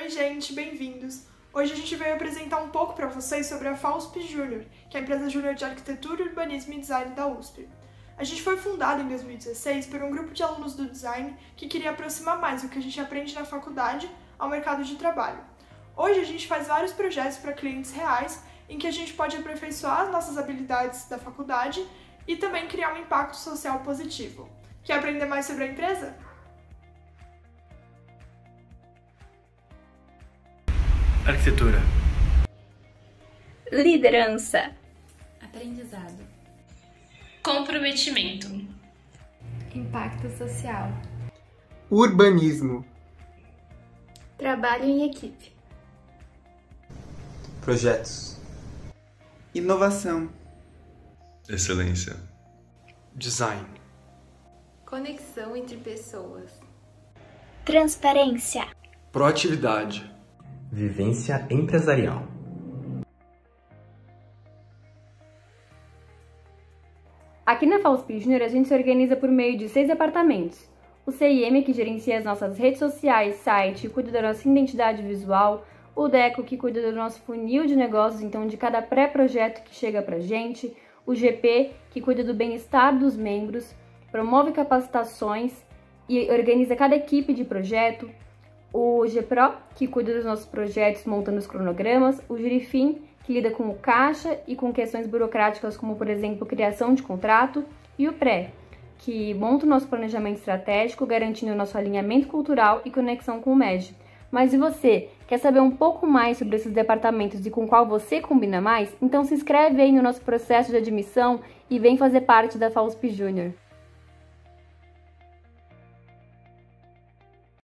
Oi, gente, bem-vindos! Hoje a gente veio apresentar um pouco para vocês sobre a FAUSP Júnior, que é a empresa júnior de arquitetura, urbanismo e design da USP. A gente foi fundado em 2016 por um grupo de alunos do design que queria aproximar mais o que a gente aprende na faculdade ao mercado de trabalho. Hoje a gente faz vários projetos para clientes reais em que a gente pode aperfeiçoar as nossas habilidades da faculdade e também criar um impacto social positivo. Quer aprender mais sobre a empresa? Arquitetura. Liderança. Aprendizado. Comprometimento. Impacto social. Urbanismo. Trabalho em equipe. Projetos. Inovação. Excelência. Design. Conexão entre pessoas. Transparência. Proatividade. Vivência empresarial. Aqui na FAUSP a gente se organiza por meio de seis departamentos. O CIM, que gerencia as nossas redes sociais, site e cuida da nossa identidade visual. O DECO, que cuida do nosso funil de negócios, então de cada pré-projeto que chega pra gente. O GP, que cuida do bem-estar dos membros, promove capacitações e organiza cada equipe de projeto o GPRO, que cuida dos nossos projetos montando os cronogramas, o Jurifim, que lida com o caixa e com questões burocráticas como, por exemplo, criação de contrato, e o PRÉ, que monta o nosso planejamento estratégico, garantindo o nosso alinhamento cultural e conexão com o MED. Mas e você? Quer saber um pouco mais sobre esses departamentos e com qual você combina mais? Então se inscreve aí no nosso processo de admissão e vem fazer parte da FAUSP Júnior.